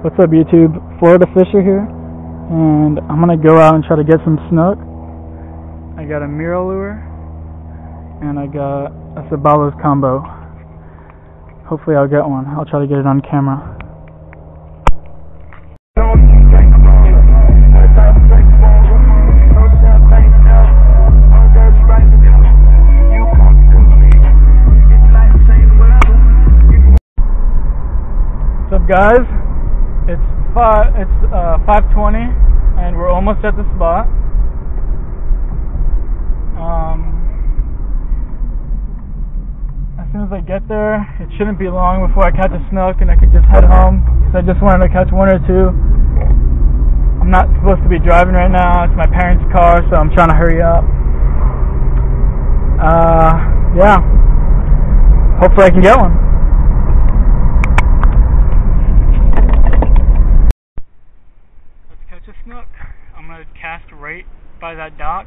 What's up YouTube? Florida Fisher here and I'm gonna go out and try to get some snook. I got a MirrOlure and I got a Ceballos combo. Hopefully I'll get one. I'll try to get it on camera. What's up guys? It's five it's uh 520 and we're almost at the spot. Um as soon as I get there, it shouldn't be long before I catch a snook and I could just head home. So I just wanted to catch one or two. I'm not supposed to be driving right now. It's my parents' car, so I'm trying to hurry up. Uh yeah. Hopefully I can get one. Let's catch a snook. I'm gonna cast right by that dock.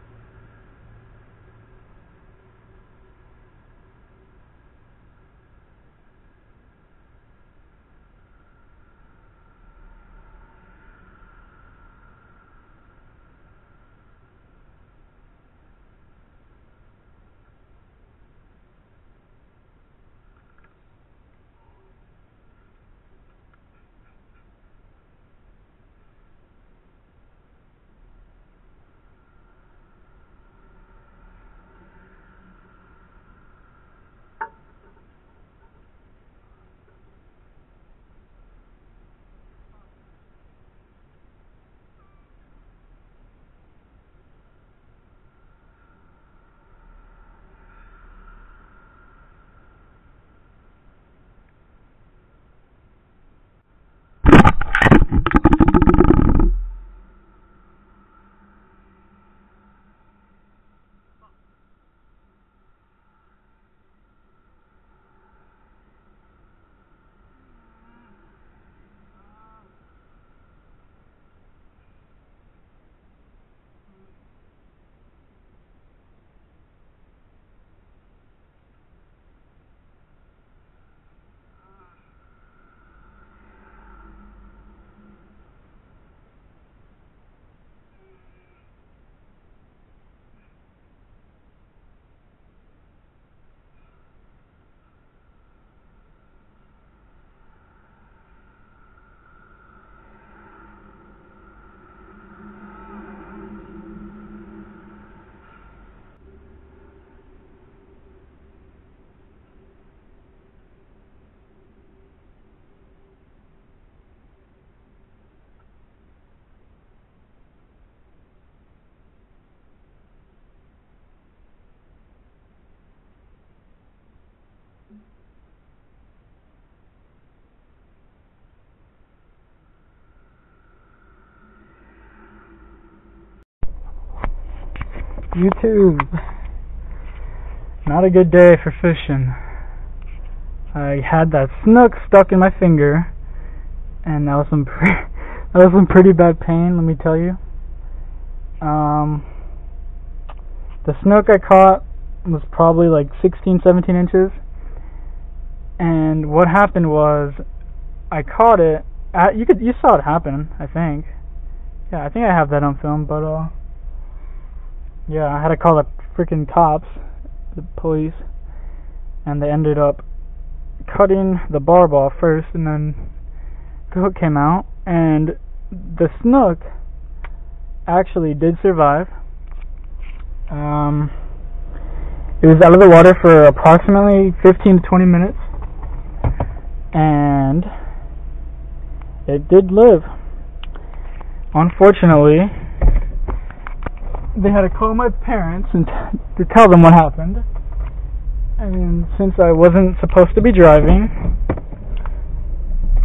YouTube. Not a good day for fishing. I had that snook stuck in my finger, and that was some pre- that was some pretty bad pain. Let me tell you. Um, the snook I caught was probably like 16, 17 inches, and what happened was I caught it. At, you could you saw it happen, I think. Yeah, I think I have that on film, but uh, yeah, I had to call the freaking cops the police, and they ended up cutting the barb off first, and then the hook came out, and the snook actually did survive. Um, it was out of the water for approximately 15 to 20 minutes, and it did live. Unfortunately, they had to call my parents and to tell them what happened. And since I wasn't supposed to be driving,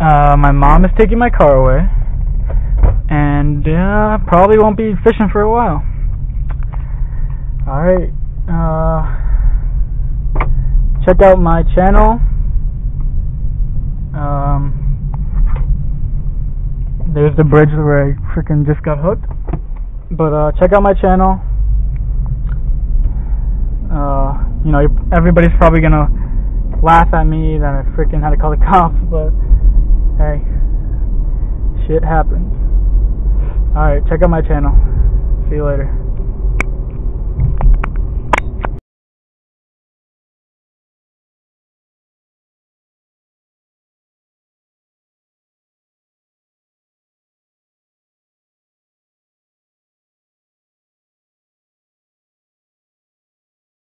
uh, my mom is taking my car away, and uh, probably won't be fishing for a while. All right, uh, check out my channel. Um, there's the bridge where I freaking just got hooked. But uh, check out my channel. Uh, you know, everybody's probably gonna laugh at me that I freaking had to call the cops, but hey, shit happens. Alright, check out my channel. See you later.